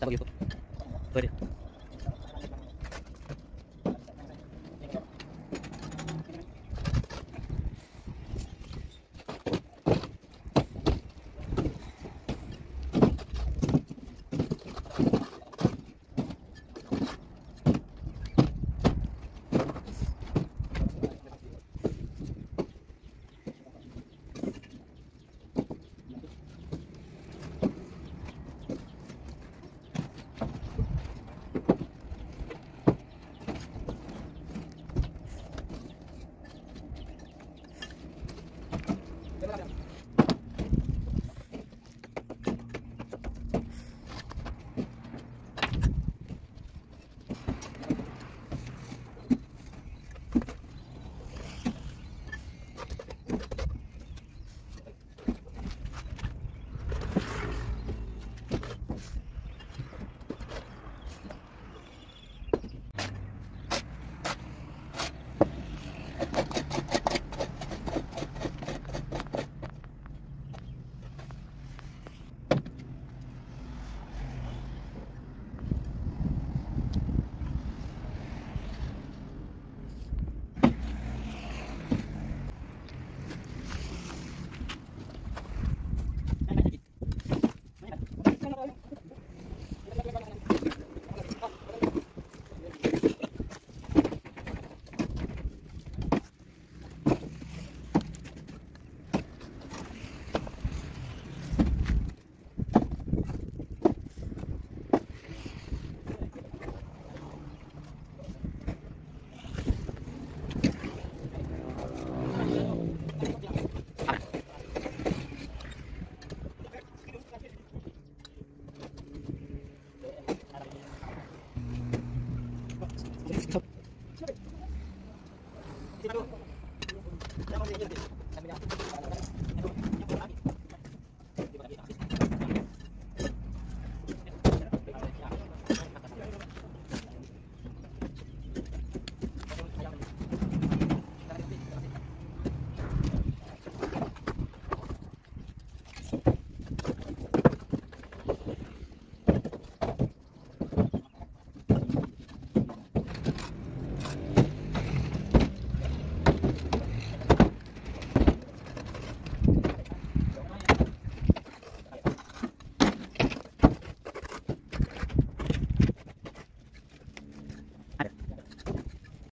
Tama yun. Pwede.